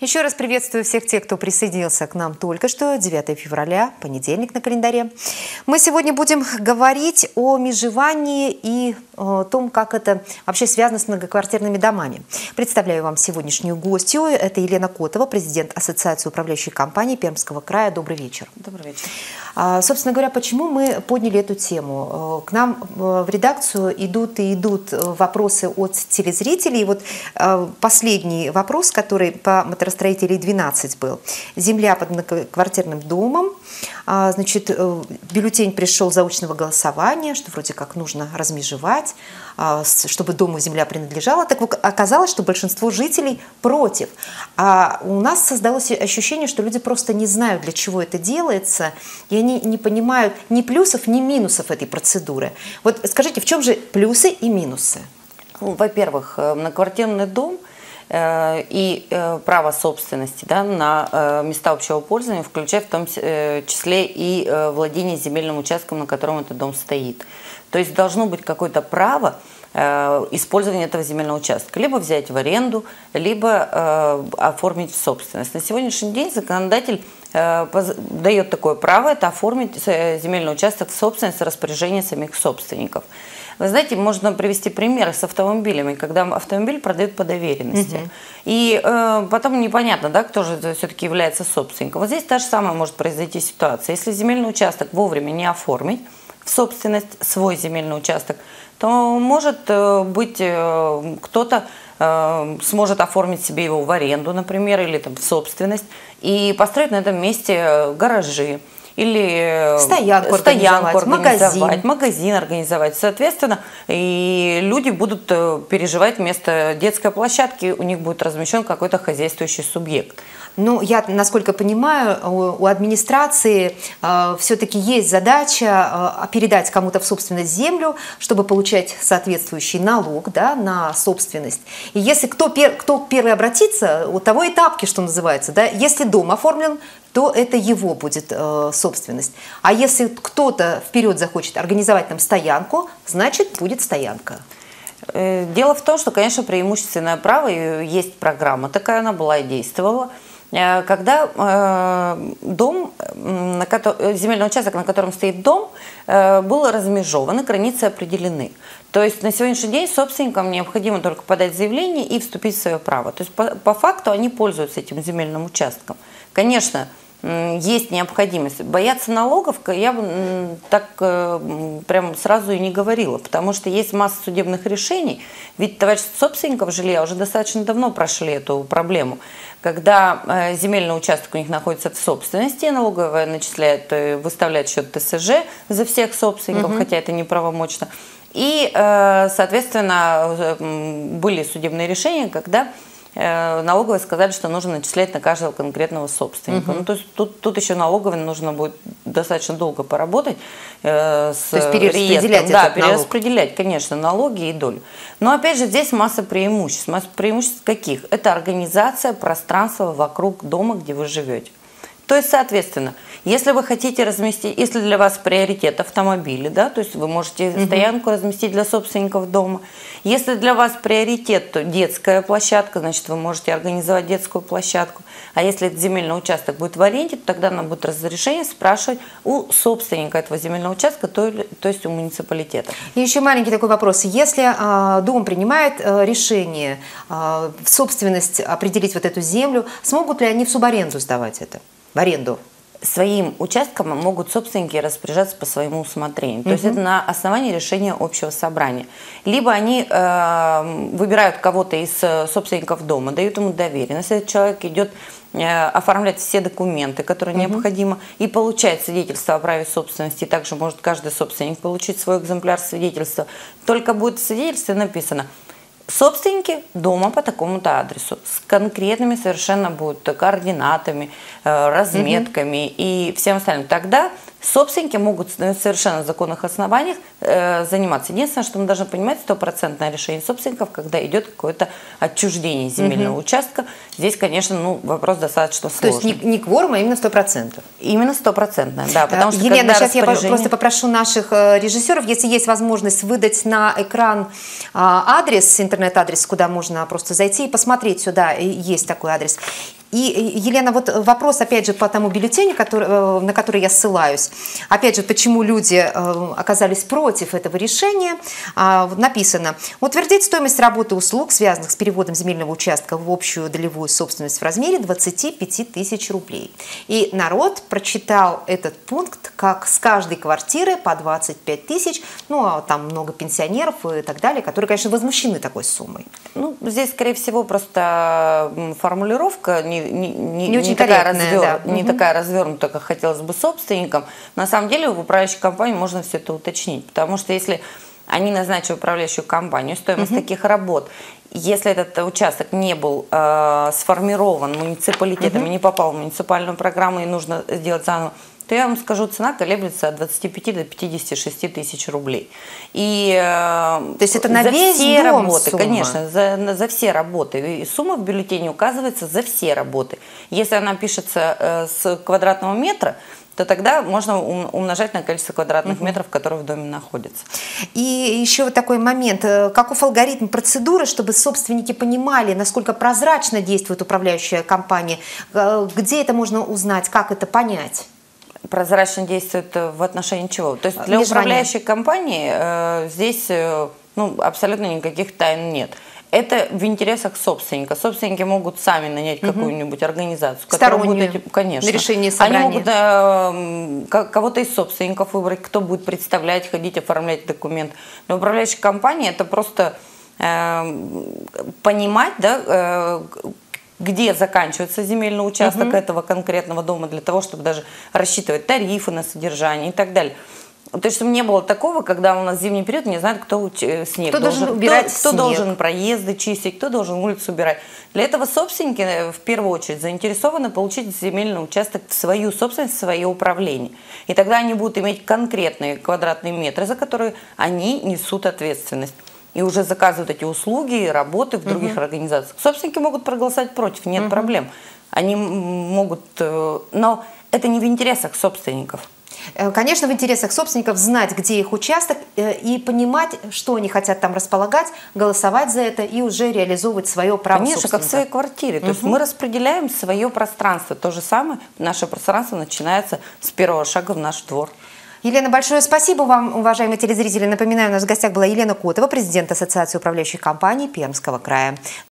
Еще раз приветствую всех тех, кто присоединился к нам только что, 9 февраля, понедельник на календаре. Мы сегодня будем говорить о межевании и о том, как это вообще связано с многоквартирными домами. Представляю вам сегодняшнюю гостью. Это Елена Котова, президент Ассоциации управляющей компаний Пермского края. Добрый вечер. Добрый вечер. А, собственно говоря, почему мы подняли эту тему? К нам в редакцию идут и идут вопросы от телезрителей. И вот последний вопрос, который по электростроителей 12 был. Земля под многоквартирным домом. А, значит, э, бюллетень пришел заочного голосования, что вроде как нужно размежевать, а, чтобы дому земля принадлежала. Так оказалось, что большинство жителей против. А у нас создалось ощущение, что люди просто не знают, для чего это делается, и они не понимают ни плюсов, ни минусов этой процедуры. Вот скажите, в чем же плюсы и минусы? Ну, во-первых, э, многоквартирный дом – и э, право собственности да, на э, места общего пользования, включая в том числе и владение земельным участком, на котором этот дом стоит. То есть должно быть какое-то право использования этого земельного участка. Либо взять в аренду, либо оформить в собственность. На сегодняшний день законодатель дает такое право, это оформить земельный участок в собственность распоряжения самих собственников. Вы знаете, можно привести пример с автомобилями, когда автомобиль продают по доверенности. Угу. И э, потом непонятно, да, кто же все-таки является собственником. Вот здесь та же самая может произойти ситуация. Если земельный участок вовремя не оформить в собственность свой земельный участок, то может э, быть э, кто-то э, сможет оформить себе его в аренду, например, или там в собственность и построить на этом месте гаражи или э, стоянку, стоянку организовать, магазин. магазин организовать. Соответственно, и люди будут э, переживать вместо детской площадки, у них будет размещен какой-то хозяйствующий субъект. Ну, я, насколько понимаю, у, администрации э, все-таки есть задача э, передать кому-то в собственность землю, чтобы получать соответствующий налог да, на собственность. И если кто, пер, кто первый обратится, у того и тапки, что называется. Да? Если дом оформлен, то это его будет э, собственность. А если кто-то вперед захочет организовать нам стоянку, значит будет стоянка. Э, дело в том, что, конечно, преимущественное право, есть программа такая, она была и действовала – Э, когда э, дом, на земельный участок, на котором стоит дом, был размежован, и границы определены. То есть на сегодняшний день собственникам необходимо только подать заявление и вступить в свое право. То есть по, по факту они пользуются этим земельным участком. Конечно, есть необходимость. Бояться налогов я бы так э, прям сразу и не говорила, потому что есть масса судебных решений. Ведь товарищ собственников жилья уже достаточно давно прошли эту проблему. Когда э, земельный участок у них находится в собственности, налоговая начисляет, э, выставляет счет ТСЖ за всех собственников, угу. хотя это неправомочно. И, соответственно, были судебные решения, когда налоговые сказали, что нужно начислять на каждого конкретного собственника. Угу. Ну, то есть тут, тут еще налоговой нужно будет достаточно долго поработать э, с то есть перераспределять Да, перераспределять, налог. конечно, налоги и долю. Но опять же здесь масса преимуществ. Масса преимуществ каких? Это организация пространства вокруг дома, где вы живете. То есть, соответственно, если вы хотите разместить, если для вас приоритет автомобили, да, то есть вы можете угу. стоянку разместить для собственников дома. Если для вас приоритет, то детская площадка, значит, вы можете организовать детскую площадку. А если этот земельный участок будет в аренде, то тогда нам будет разрешение спрашивать у собственника этого земельного участка, то, то есть у муниципалитета. И еще маленький такой вопрос. Если э, дом принимает э, решение э, в собственность определить вот эту землю, смогут ли они в субаренду сдавать это? В аренду? Своим участком могут собственники распоряжаться по своему усмотрению. То угу. есть это на основании решения общего собрания. Либо они э, выбирают кого-то из э, собственников дома, дают ему доверенность. Этот человек идет э, оформлять все документы, которые угу. необходимо, и получает свидетельство о праве собственности. Также может каждый собственник получить свой экземпляр свидетельства. Только будет в свидетельстве написано – собственники дома по такому-то адресу с конкретными совершенно будут координатами, э, разметками угу. и всем остальным. Тогда собственники могут на совершенно законных основаниях э, заниматься. Единственное, что мы должны понимать, стопроцентное решение собственников, когда идет какое-то отчуждение земельного угу. участка. Здесь, конечно, ну, вопрос достаточно сложный. То есть не, не кворум, а именно сто процентов? Именно стопроцентное, да. Потому что Елена, сейчас распоряжение... я просто попрошу наших э, режиссеров, если есть возможность выдать на экран а, адрес, интернет-адрес, куда можно просто зайти и посмотреть сюда, есть такой адрес. И, Елена, вот вопрос, опять же, по тому бюллетеню, который, э, на который я ссылаюсь. Опять же, почему люди э, оказались против этого решения. А, написано, утвердить стоимость работы услуг, связанных с переводом земельного участка в общую долевую собственность в размере 25 тысяч рублей. И народ прочитал этот пункт как с каждой квартиры по 25 тысяч, ну, а там много пенсионеров и так далее, которые, конечно, возмущены такой суммой. Ну, здесь, скорее всего, просто формулировка не, не, не, не, не, такая, развер... да. не угу. такая развернутая, как хотелось бы собственникам. На самом деле, в управляющей компании можно все это уточнить, потому что если они назначили управляющую компанию, стоимость угу. таких работ, если этот участок не был э, сформирован муниципалитетом угу. и не попал в муниципальную программу и нужно сделать заново, то я вам скажу, цена колеблется от 25 до 56 тысяч рублей. И, э, то есть это на за весь все дом работы, сумма. конечно, за, за все работы. И сумма в бюллетене указывается за все работы. Если она пишется э, с квадратного метра, то тогда можно умножать на количество квадратных угу. метров, которые в доме находятся. И еще вот такой момент. Э, каков алгоритм процедуры, чтобы собственники понимали, насколько прозрачно действует управляющая компания? Где это можно узнать, как это понять? Прозрачно действует в отношении чего? То есть для управляющей компании э, здесь э, ну, абсолютно никаких тайн нет. Это в интересах собственника. Собственники могут сами нанять угу. какую-нибудь организацию, которая будет эти, конечно. решение собрания. Они могут э, кого-то из собственников выбрать, кто будет представлять, ходить, оформлять документ. Но управляющая компания это просто э, понимать, да, э, где заканчивается земельный участок угу. этого конкретного дома, для того, чтобы даже рассчитывать тарифы на содержание и так далее. То есть, чтобы не было такого, когда у нас зимний период, не знают, кто э, снег кто должен, убирать кто, кто должен проезды чистить, кто должен улицу убирать. Для этого собственники э, в первую очередь заинтересованы получить земельный участок в свою собственность, в свое управление. И тогда они будут иметь конкретные квадратные метры, за которые они несут ответственность и уже заказывают эти услуги работы в других угу. организациях. Собственники могут проголосовать против, нет угу. проблем. Они могут, э, но это не в интересах собственников. Э, конечно, в интересах собственников знать, где их участок э, и понимать, что они хотят там располагать, голосовать за это и уже реализовывать свое право Конечно, как в своей квартире. То угу. есть мы распределяем свое пространство. То же самое, наше пространство начинается с первого шага в наш двор. Елена, большое спасибо вам, уважаемые телезрители. Напоминаю, у нас в гостях была Елена Котова, президент Ассоциации управляющих компаний Пермского края.